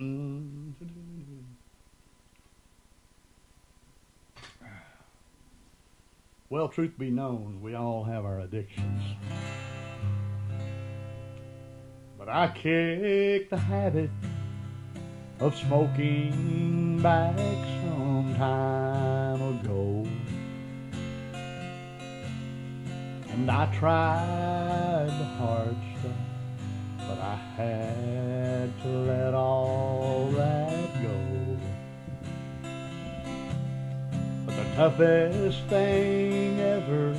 Mm. Well, truth be known, we all have our addictions. But I kicked the habit of smoking back some time ago. And I tried the hard stuff, but I had toughest thing ever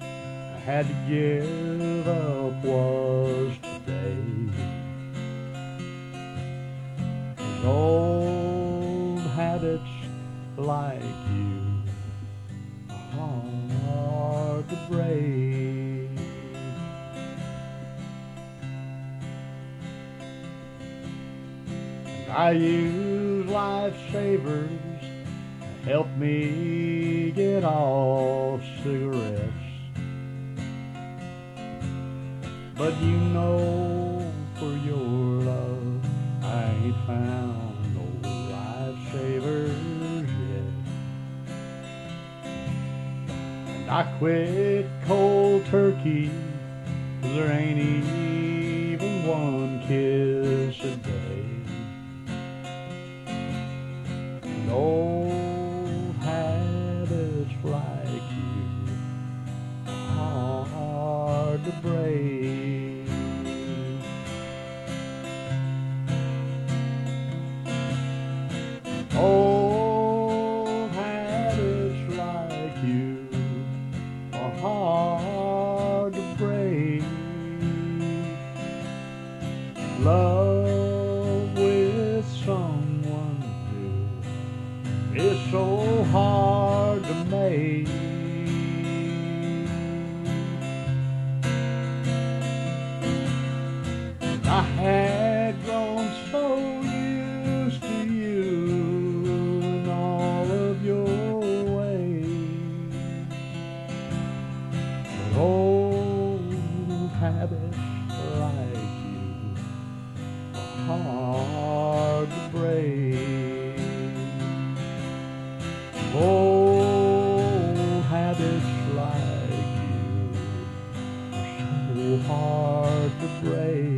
I had to give up was today. Those old habits like you are hard to break. And I use lifesavers help me get off cigarettes. But you know for your love I ain't found no lifesavers yet. And I quit cold turkey 'cause there ain't even one habits like you hard to break. Old habits like you are hard to break. Love with someone new is so had grown so used to you and all of your ways. But old habits like you are hard to break. Old habits like you are so hard to break.